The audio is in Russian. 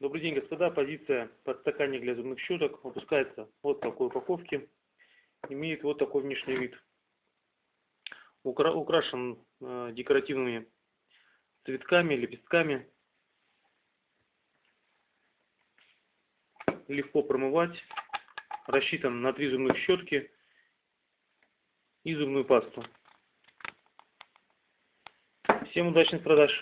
Добрый день, господа. Позиция подстаканник для зубных щеток выпускается вот в такой упаковке. Имеет вот такой внешний вид. Укра украшен э, декоративными цветками, лепестками. Легко промывать. Рассчитан на три зубных щетки и зубную пасту. Всем удачных продаж!